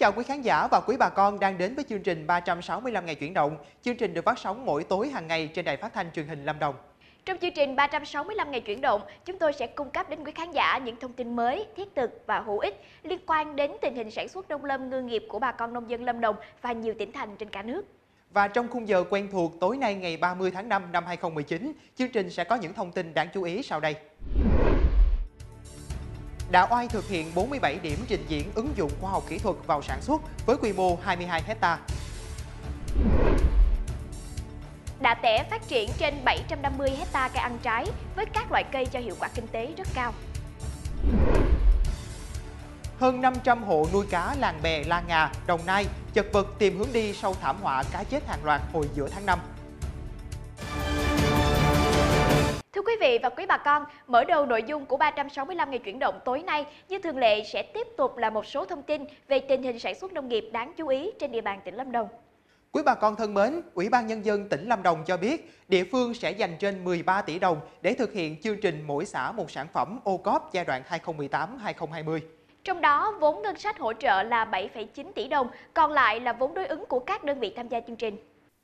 Chào quý khán giả và quý bà con đang đến với chương trình 365 ngày chuyển động. Chương trình được phát sóng mỗi tối hàng ngày trên đài phát thanh truyền hình Lâm Đồng. Trong chương trình 365 ngày chuyển động, chúng tôi sẽ cung cấp đến quý khán giả những thông tin mới, thiết thực và hữu ích liên quan đến tình hình sản xuất nông lâm ngư nghiệp của bà con nông dân Lâm Đồng và nhiều tỉnh thành trên cả nước. Và trong khung giờ quen thuộc tối nay ngày 30 tháng 5 năm 2019, chương trình sẽ có những thông tin đáng chú ý sau đây. Đạ Oai thực hiện 47 điểm trình diễn ứng dụng khoa học kỹ thuật vào sản xuất với quy mô 22 hecta. Đạ Tẻ phát triển trên 750 hecta cây ăn trái với các loại cây cho hiệu quả kinh tế rất cao. Hơn 500 hộ nuôi cá làng bè La Ngà, Đồng Nai chật vật tìm hướng đi sau thảm họa cá chết hàng loạt hồi giữa tháng 5. Thưa quý vị và quý bà con, mở đầu nội dung của 365 ngày chuyển động tối nay như thường lệ sẽ tiếp tục là một số thông tin về tình hình sản xuất nông nghiệp đáng chú ý trên địa bàn tỉnh Lâm Đồng. Quý bà con thân mến, Ủy ban Nhân dân tỉnh Lâm Đồng cho biết địa phương sẽ dành trên 13 tỷ đồng để thực hiện chương trình mỗi xã một sản phẩm ô cóp giai đoạn 2018-2020. Trong đó, vốn ngân sách hỗ trợ là 7,9 tỷ đồng, còn lại là vốn đối ứng của các đơn vị tham gia chương trình.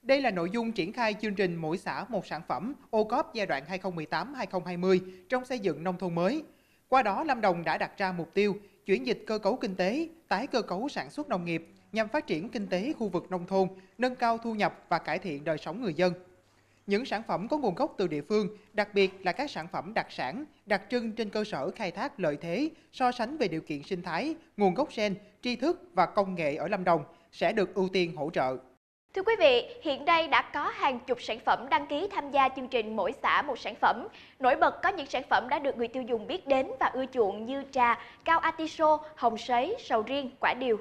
Đây là nội dung triển khai chương trình mỗi xã một sản phẩm ô cóp giai đoạn 2018-2020 trong xây dựng nông thôn mới. Qua đó, Lâm Đồng đã đặt ra mục tiêu chuyển dịch cơ cấu kinh tế, tái cơ cấu sản xuất nông nghiệp nhằm phát triển kinh tế khu vực nông thôn, nâng cao thu nhập và cải thiện đời sống người dân. Những sản phẩm có nguồn gốc từ địa phương, đặc biệt là các sản phẩm đặc sản, đặc trưng trên cơ sở khai thác lợi thế, so sánh về điều kiện sinh thái, nguồn gốc sen, tri thức và công nghệ ở Lâm Đồng sẽ được ưu tiên hỗ trợ. Thưa quý vị, hiện nay đã có hàng chục sản phẩm đăng ký tham gia chương trình mỗi xã một sản phẩm. Nổi bật có những sản phẩm đã được người tiêu dùng biết đến và ưa chuộng như trà, cao atiso, hồng sấy, sầu riêng, quả điều.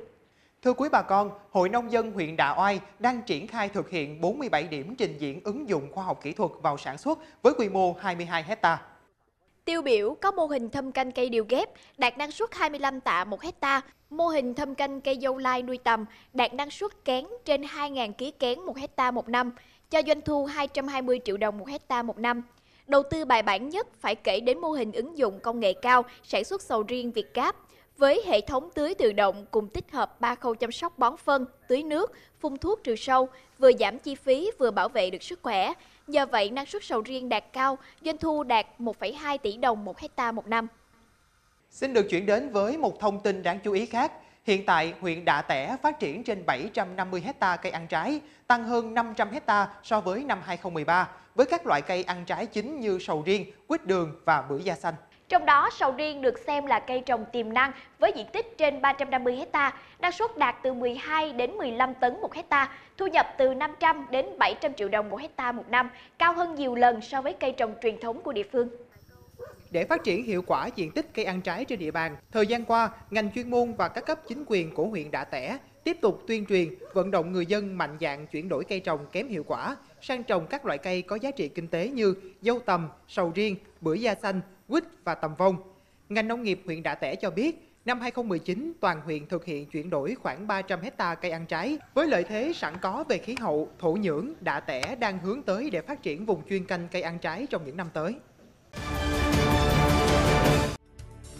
Thưa quý bà con, Hội Nông dân huyện Đạ Oai đang triển khai thực hiện 47 điểm trình diễn ứng dụng khoa học kỹ thuật vào sản xuất với quy mô 22 hecta. Tiêu biểu có mô hình thâm canh cây điều ghép đạt năng suất 25 tạ một hecta, mô hình thâm canh cây dâu lai nuôi tầm đạt năng suất kén trên 2.000 kg kén một hecta một năm, cho doanh thu 220 triệu đồng một hecta một năm. Đầu tư bài bản nhất phải kể đến mô hình ứng dụng công nghệ cao sản xuất sầu riêng Việt Gáp với hệ thống tưới tự động cùng tích hợp ba khâu chăm sóc bón phân, tưới nước, phun thuốc trừ sâu, vừa giảm chi phí vừa bảo vệ được sức khỏe. Nhờ vậy năng suất sầu riêng đạt cao, doanh thu đạt 1,2 tỷ đồng một hecta một năm. Xin được chuyển đến với một thông tin đáng chú ý khác. Hiện tại, huyện Đạ Tẻ phát triển trên 750 hecta cây ăn trái, tăng hơn 500 hecta so với năm 2013, với các loại cây ăn trái chính như sầu riêng, quýt đường và bưởi da xanh. Trong đó, sầu riêng được xem là cây trồng tiềm năng với diện tích trên 350 hecta, năng suất đạt từ 12 đến 15 tấn một hecta, thu nhập từ 500 đến 700 triệu đồng một hecta một năm, cao hơn nhiều lần so với cây trồng truyền thống của địa phương. Để phát triển hiệu quả diện tích cây ăn trái trên địa bàn, thời gian qua, ngành chuyên môn và các cấp chính quyền của huyện Đạ Tẻ tiếp tục tuyên truyền, vận động người dân mạnh dạn chuyển đổi cây trồng kém hiệu quả sang trồng các loại cây có giá trị kinh tế như dâu tầm, sầu riêng, bưởi da xanh, quýt và tầm vong. Ngành nông nghiệp huyện Đạ Tẻ cho biết, năm 2019 toàn huyện thực hiện chuyển đổi khoảng 300 hecta cây ăn trái với lợi thế sẵn có về khí hậu, thổ nhưỡng, Đạ Tẻ đang hướng tới để phát triển vùng chuyên canh cây ăn trái trong những năm tới.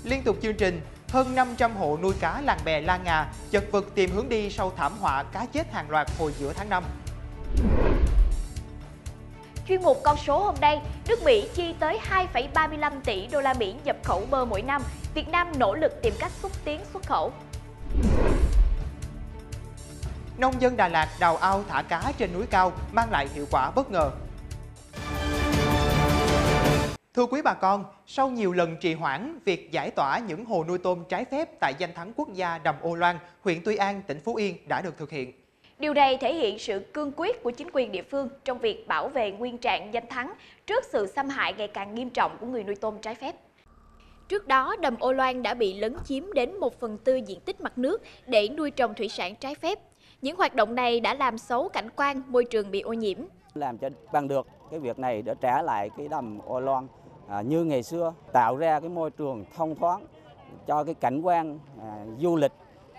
Liên tục chương trình, hơn 500 hộ nuôi cá làng bè La Ngà chật vật tìm hướng đi sau thảm họa cá chết hàng loạt hồi giữa tháng 5. Chuyên mục con số hôm nay, nước Mỹ chi tới 2,35 tỷ đô la Mỹ nhập khẩu bơ mỗi năm, Việt Nam nỗ lực tìm cách xúc tiến xuất khẩu. Nông dân Đà Lạt đào ao thả cá trên núi cao mang lại hiệu quả bất ngờ. Thưa quý bà con, sau nhiều lần trì hoãn, việc giải tỏa những hồ nuôi tôm trái phép tại danh thắng quốc gia Đầm Ô Loan, huyện Tuy An, tỉnh Phú Yên đã được thực hiện. Điều này thể hiện sự cương quyết của chính quyền địa phương trong việc bảo vệ nguyên trạng danh thắng trước sự xâm hại ngày càng nghiêm trọng của người nuôi tôm trái phép. Trước đó, đầm Ô Loan đã bị lấn chiếm đến 1 phần tư diện tích mặt nước để nuôi trồng thủy sản trái phép. Những hoạt động này đã làm xấu cảnh quan, môi trường bị ô nhiễm. Làm cho bằng được cái việc này để trả lại cái đầm Ô Loan à, như ngày xưa, tạo ra cái môi trường thông thoáng cho cái cảnh quan à, du lịch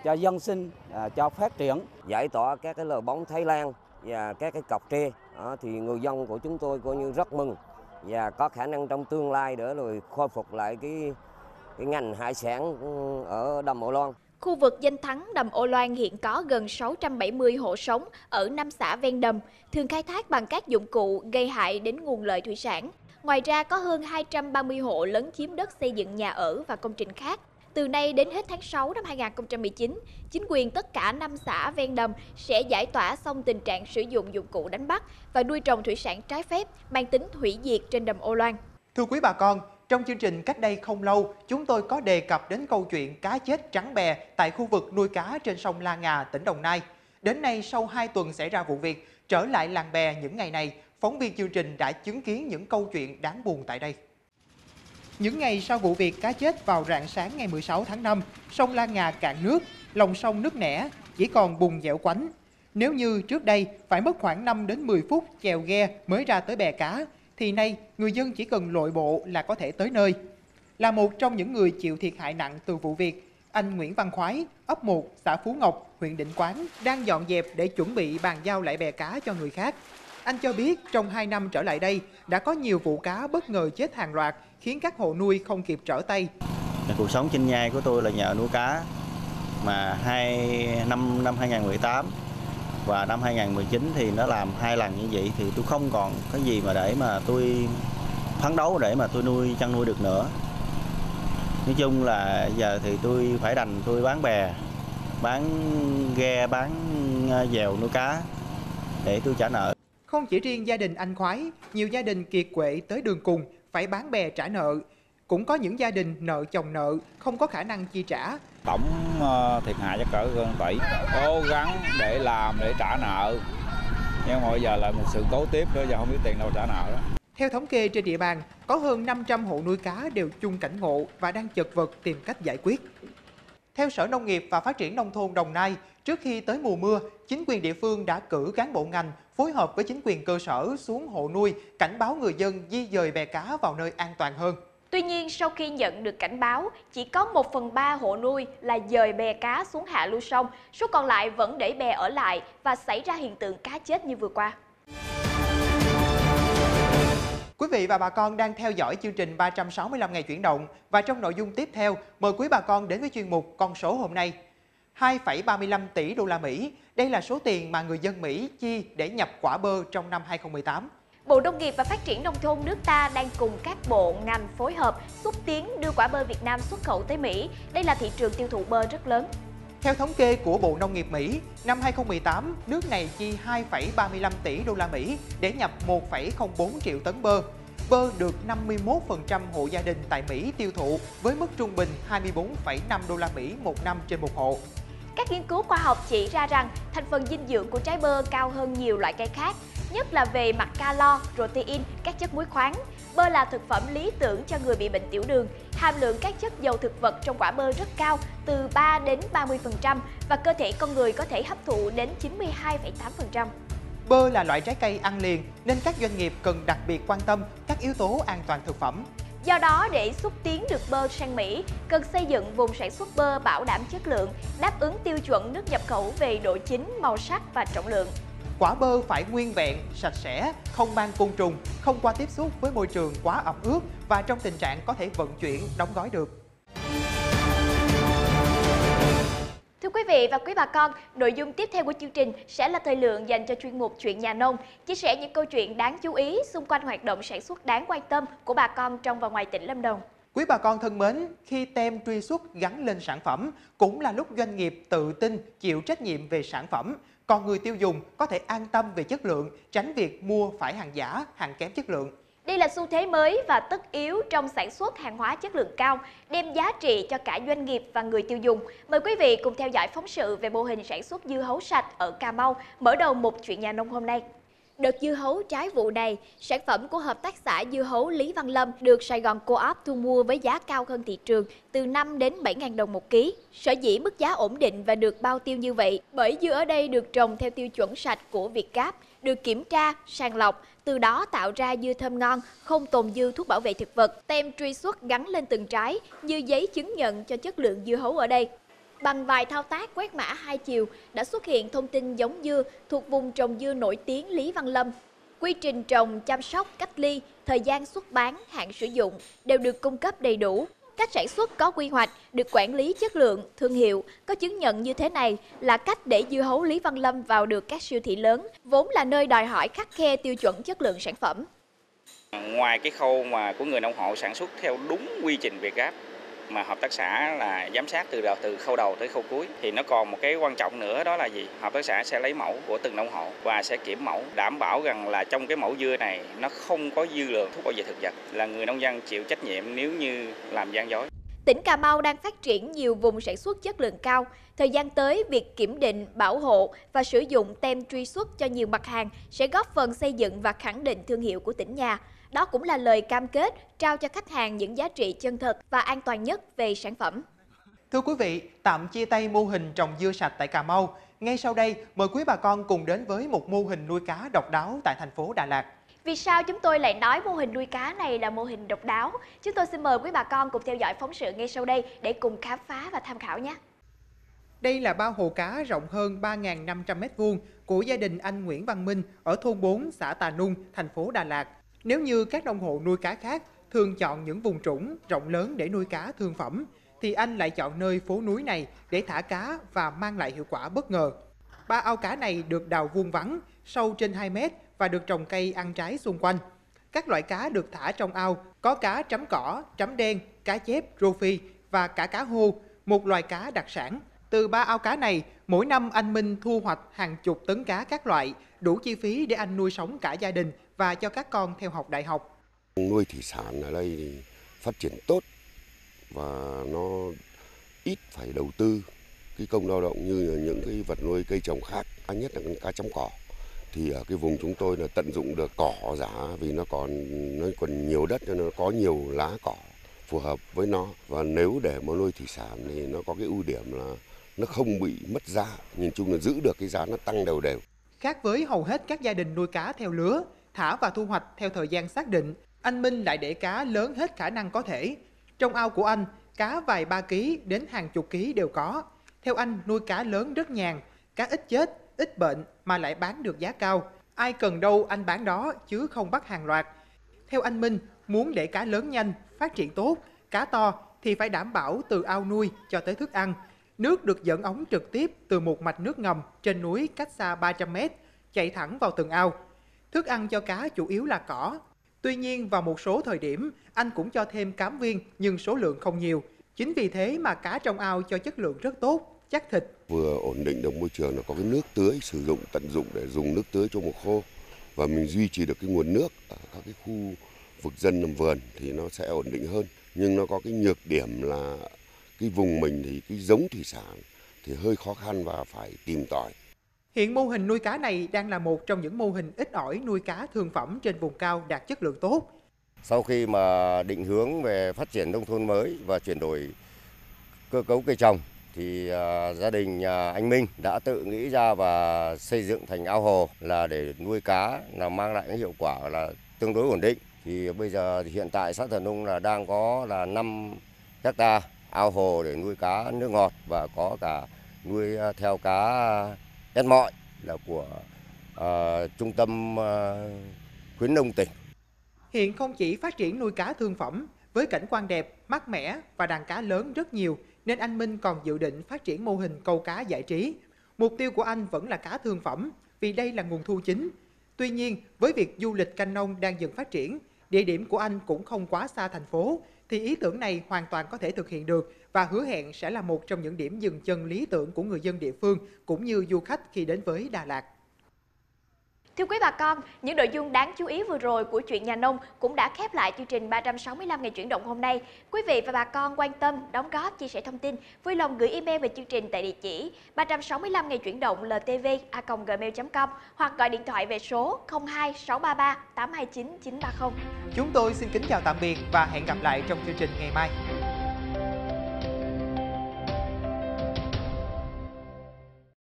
cho dân sinh, à, cho phát triển. Giải tỏa các cái lờ bóng Thái Lan và các cái cọc tre đó, thì người dân của chúng tôi coi như rất mừng và có khả năng trong tương lai để rồi khôi phục lại cái cái ngành hải sản ở đầm Âu Loan. Khu vực danh thắng đầm Ô Loan hiện có gần 670 hộ sống ở năm xã ven đầm, thường khai thác bằng các dụng cụ gây hại đến nguồn lợi thủy sản. Ngoài ra có hơn 230 hộ lấn chiếm đất xây dựng nhà ở và công trình khác. Từ nay đến hết tháng 6 năm 2019, chính quyền tất cả năm xã ven đầm sẽ giải tỏa xong tình trạng sử dụng dụng cụ đánh bắt và nuôi trồng thủy sản trái phép mang tính hủy diệt trên đầm Ô Loan. Thưa quý bà con, trong chương trình cách đây không lâu, chúng tôi có đề cập đến câu chuyện cá chết trắng bè tại khu vực nuôi cá trên sông La Ngà, tỉnh Đồng Nai. Đến nay, sau 2 tuần xảy ra vụ việc, trở lại làng bè những ngày này, phóng viên chương trình đã chứng kiến những câu chuyện đáng buồn tại đây. Những ngày sau vụ việc cá chết vào rạng sáng ngày 16 tháng 5, sông La Ngà cạn nước, lòng sông nước nẻ, chỉ còn bùn dẻo quánh. Nếu như trước đây phải mất khoảng 5 đến 10 phút chèo ghe mới ra tới bè cá, thì nay người dân chỉ cần lội bộ là có thể tới nơi. Là một trong những người chịu thiệt hại nặng từ vụ việc, anh Nguyễn Văn Khoái, ấp 1, xã Phú Ngọc, huyện Định Quán đang dọn dẹp để chuẩn bị bàn giao lại bè cá cho người khác. Anh cho biết trong 2 năm trở lại đây đã có nhiều vụ cá bất ngờ chết hàng loạt khiến các hộ nuôi không kịp trở tay. Cuộc sống trên nhai của tôi là nhờ nuôi cá mà hai năm năm 2018 và năm 2019 thì nó làm hai lần như vậy thì tôi không còn cái gì mà để mà tôi phấn đấu để mà tôi nuôi chăn nuôi được nữa. Nói chung là giờ thì tôi phải đành tôi bán bè, bán ghe, bán ờ, dèo nuôi cá để tôi trả nợ. Không chỉ riêng gia đình anh Khoái, nhiều gia đình kiệt quệ tới đường cùng phải bán bè trả nợ. Cũng có những gia đình nợ chồng nợ, không có khả năng chi trả. Tổng ờ, thiệt hại chắc cỡ gần tỷ. Cố gắng để làm, để trả nợ. Nhưng mà bây giờ là một sự cố tiếp nữa, giờ không biết tiền đâu trả nợ đó. Theo thống kê trên địa bàn, có hơn 500 hộ nuôi cá đều chung cảnh ngộ và đang chật vật tìm cách giải quyết. Theo Sở Nông nghiệp và Phát triển Nông thôn Đồng Nai, trước khi tới mùa mưa, chính quyền địa phương đã cử cán bộ ngành phối hợp với chính quyền cơ sở xuống hộ nuôi, cảnh báo người dân di dời bè cá vào nơi an toàn hơn. Tuy nhiên, sau khi nhận được cảnh báo, chỉ có 1 phần 3 hộ nuôi là dời bè cá xuống hạ lưu sông, số còn lại vẫn để bè ở lại và xảy ra hiện tượng cá chết như vừa qua. Quý vị và bà con đang theo dõi chương trình 365 ngày chuyển động và trong nội dung tiếp theo, mời quý bà con đến với chuyên mục Con số hôm nay. 2,35 tỷ đô la Mỹ, đây là số tiền mà người dân Mỹ chi để nhập quả bơ trong năm 2018. Bộ Nông nghiệp và Phát triển Nông thôn nước ta đang cùng các bộ ngành phối hợp xúc tiến đưa quả bơ Việt Nam xuất khẩu tới Mỹ. Đây là thị trường tiêu thụ bơ rất lớn. Theo thống kê của Bộ Nông nghiệp Mỹ, năm 2018, nước này chi 2,35 tỷ đô la Mỹ để nhập 1,04 triệu tấn bơ. Bơ được 51% hộ gia đình tại Mỹ tiêu thụ với mức trung bình 24,5 đô la Mỹ một năm trên một hộ. Các nghiên cứu khoa học chỉ ra rằng thành phần dinh dưỡng của trái bơ cao hơn nhiều loại cây khác, nhất là về mặt calo, protein, các chất muối khoáng. Bơ là thực phẩm lý tưởng cho người bị bệnh tiểu đường. Hàm lượng các chất dầu thực vật trong quả bơ rất cao, từ 3 đến 30% và cơ thể con người có thể hấp thụ đến 92,8%. Bơ là loại trái cây ăn liền nên các doanh nghiệp cần đặc biệt quan tâm các yếu tố an toàn thực phẩm. Do đó, để xúc tiến được bơ sang Mỹ, cần xây dựng vùng sản xuất bơ bảo đảm chất lượng, đáp ứng tiêu chuẩn nước nhập khẩu về độ chín, màu sắc và trọng lượng. Quả bơ phải nguyên vẹn, sạch sẽ, không mang côn trùng, không qua tiếp xúc với môi trường quá ẩm ướt và trong tình trạng có thể vận chuyển, đóng gói được. Quý vị và quý bà con, nội dung tiếp theo của chương trình sẽ là thời lượng dành cho chuyên mục Chuyện nhà nông, chia sẻ những câu chuyện đáng chú ý xung quanh hoạt động sản xuất đáng quan tâm của bà con trong và ngoài tỉnh Lâm Đồng. Quý bà con thân mến, khi tem truy xuất gắn lên sản phẩm cũng là lúc doanh nghiệp tự tin chịu trách nhiệm về sản phẩm, còn người tiêu dùng có thể an tâm về chất lượng, tránh việc mua phải hàng giả, hàng kém chất lượng. Đây là xu thế mới và tất yếu trong sản xuất hàng hóa chất lượng cao, đem giá trị cho cả doanh nghiệp và người tiêu dùng. Mời quý vị cùng theo dõi phóng sự về mô hình sản xuất dưa hấu sạch ở Cà Mau, mở đầu một chuyện nhà nông hôm nay. Đợt dưa hấu trái vụ này, sản phẩm của Hợp tác xã Dưa hấu Lý Văn Lâm được Sài Gòn Co-op thu mua với giá cao hơn thị trường từ 5 đến 7 ngàn đồng một ký. Sở dĩ mức giá ổn định và được bao tiêu như vậy bởi dưa ở đây được trồng theo tiêu chuẩn sạch của Việt Gáp, được kiểm tra, sàng lọc, từ đó tạo ra dưa thơm ngon, không tồn dư thuốc bảo vệ thực vật. Tem truy xuất gắn lên từng trái như giấy chứng nhận cho chất lượng dưa hấu ở đây. Bằng vài thao tác quét mã hai chiều đã xuất hiện thông tin giống dưa thuộc vùng trồng dưa nổi tiếng Lý Văn Lâm. Quy trình trồng, chăm sóc, cách ly, thời gian xuất bán, hạn sử dụng đều được cung cấp đầy đủ. Cách sản xuất có quy hoạch, được quản lý chất lượng, thương hiệu, có chứng nhận như thế này là cách để dưa hấu Lý Văn Lâm vào được các siêu thị lớn, vốn là nơi đòi hỏi khắc khe tiêu chuẩn chất lượng sản phẩm. Ngoài cái khâu mà của người nông hộ sản xuất theo đúng quy trình Việt Gáp mà hợp tác xã là giám sát từ đầu từ khâu đầu tới khâu cuối thì nó còn một cái quan trọng nữa đó là gì hợp tác xã sẽ lấy mẫu của từng nông hộ và sẽ kiểm mẫu đảm bảo rằng là trong cái mẫu dưa này nó không có dư lượng thuốc bảo vệ thực vật là người nông dân chịu trách nhiệm nếu như làm gian dối Tỉnh Cà Mau đang phát triển nhiều vùng sản xuất chất lượng cao. Thời gian tới, việc kiểm định, bảo hộ và sử dụng tem truy xuất cho nhiều mặt hàng sẽ góp phần xây dựng và khẳng định thương hiệu của tỉnh nhà. Đó cũng là lời cam kết trao cho khách hàng những giá trị chân thật và an toàn nhất về sản phẩm. Thưa quý vị, tạm chia tay mô hình trồng dưa sạch tại Cà Mau. Ngay sau đây, mời quý bà con cùng đến với một mô hình nuôi cá độc đáo tại thành phố Đà Lạt. Vì sao chúng tôi lại nói mô hình nuôi cá này là mô hình độc đáo? Chúng tôi xin mời quý bà con cùng theo dõi phóng sự ngay sau đây để cùng khám phá và tham khảo nhé. Đây là bao hồ cá rộng hơn 3.500 m2 của gia đình anh Nguyễn Văn Minh ở thôn 4, xã Tà Nung, thành phố Đà Lạt. Nếu như các nông hộ nuôi cá khác thường chọn những vùng trũng rộng lớn để nuôi cá thương phẩm, thì anh lại chọn nơi phố núi này để thả cá và mang lại hiệu quả bất ngờ. Ba ao cá này được đào vuông vắn, sâu trên 2 mét và được trồng cây ăn trái xung quanh. Các loại cá được thả trong ao có cá chấm cỏ, chấm đen, cá chép, rô phi và cả cá hô, một loài cá đặc sản. Từ ba ao cá này, mỗi năm anh Minh thu hoạch hàng chục tấn cá các loại, đủ chi phí để anh nuôi sống cả gia đình và cho các con theo học đại học. Nuôi thủy sản ở đây thì phát triển tốt và nó ít phải đầu tư cái công lao động như là những cái vật nuôi cây trồng khác, nhất là con cá chấm cỏ. Thì ở cái vùng chúng tôi là tận dụng được cỏ giả vì nó còn nó còn nhiều đất cho nó có nhiều lá cỏ phù hợp với nó. Và nếu để mà nuôi thủy sản thì nó có cái ưu điểm là nó không bị mất giá. Nhìn chung là giữ được cái giá nó tăng đều đều. Khác với hầu hết các gia đình nuôi cá theo lứa, thả và thu hoạch theo thời gian xác định, anh Minh lại để cá lớn hết khả năng có thể. Trong ao của anh, cá vài ba ký đến hàng chục ký đều có. Theo anh, nuôi cá lớn rất nhàn, cá ít chết, ít bệnh mà lại bán được giá cao. Ai cần đâu anh bán đó chứ không bắt hàng loạt. Theo anh Minh, muốn để cá lớn nhanh, phát triển tốt, cá to thì phải đảm bảo từ ao nuôi cho tới thức ăn. Nước được dẫn ống trực tiếp từ một mạch nước ngầm trên núi cách xa 300 mét, chạy thẳng vào từng ao. Thức ăn cho cá chủ yếu là cỏ. Tuy nhiên vào một số thời điểm, anh cũng cho thêm cám viên nhưng số lượng không nhiều. Chính vì thế mà cá trong ao cho chất lượng rất tốt, chắc thịt. vừa ổn định được môi trường là có cái nước tưới sử dụng tận dụng để dùng nước tưới cho mùa khô và mình duy trì được cái nguồn nước ở các cái khu vực dân làm vườn thì nó sẽ ổn định hơn nhưng nó có cái nhược điểm là cái vùng mình thì cái giống thủy sản thì hơi khó khăn và phải tìm tòi Hiện mô hình nuôi cá này đang là một trong những mô hình ít ỏi nuôi cá thương phẩm trên vùng cao đạt chất lượng tốt. Sau khi mà định hướng về phát triển nông thôn mới và chuyển đổi cơ cấu cây trồng, thì à, gia đình nhà anh Minh đã tự nghĩ ra và xây dựng thành ao hồ là để nuôi cá là mang lại cái hiệu quả là tương đối ổn định. Thì bây giờ thì hiện tại xã Thần Nung là đang có là 5 hecta ao hồ để nuôi cá nước ngọt và có cả nuôi à, theo cá hết mọi là của uh, trung tâm uh, khuyến nông tỉnh. Hiện không chỉ phát triển nuôi cá thương phẩm, với cảnh quan đẹp, mát mẻ và đàn cá lớn rất nhiều, nên anh Minh còn dự định phát triển mô hình câu cá giải trí. Mục tiêu của anh vẫn là cá thương phẩm, vì đây là nguồn thu chính. Tuy nhiên, với việc du lịch canh nông đang dần phát triển, địa điểm của anh cũng không quá xa thành phố, thì ý tưởng này hoàn toàn có thể thực hiện được và hứa hẹn sẽ là một trong những điểm dừng chân lý tưởng của người dân địa phương cũng như du khách khi đến với Đà Lạt. Thưa quý bà con, những nội dung đáng chú ý vừa rồi của chuyện nhà nông cũng đã khép lại chương trình 365 ngày chuyển động hôm nay. Quý vị và bà con quan tâm, đóng góp, chia sẻ thông tin, vui lòng gửi email về chương trình tại địa chỉ 365 ngày chuyển động ltv@gmail.com hoặc gọi điện thoại về số 02 633 829 930. Chúng tôi xin kính chào tạm biệt và hẹn gặp lại trong chương trình ngày mai.